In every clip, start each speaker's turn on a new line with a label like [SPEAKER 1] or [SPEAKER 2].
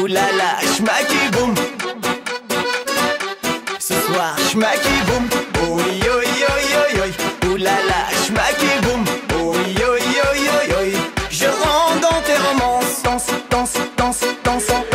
[SPEAKER 1] oulala, j'maquille boum. Ce soir, j'maquille boum. Oui, oui, oui, oui, Oulala, j'maquille boum. Oui, oui, oui, oui, oui. Je rentre dans tes romances. Danse, danse, danse, dansant.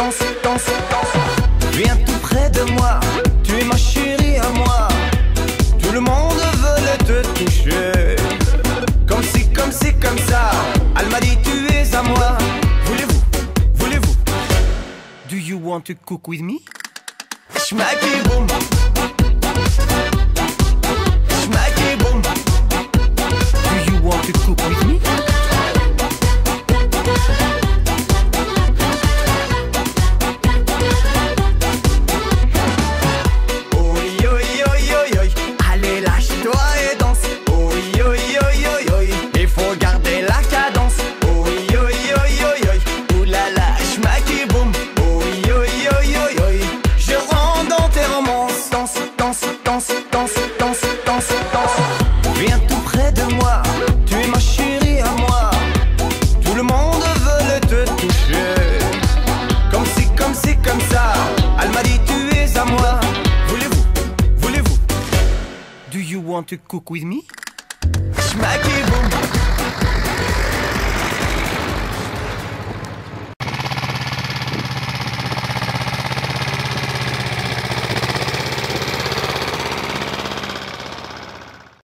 [SPEAKER 1] Danse, danse, danse, danse. Viens tout près de moi. Tu es ma chérie à moi. Tout le monde veut te toucher. Comme si, comme si, comme ça. Elle m'a dit tu es à moi. Voulez-vous, voulez-vous? Do you want to cook with me? Schmacky boom. Want to cook with me?